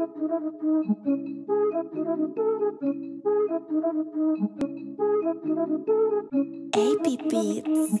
AP Beats.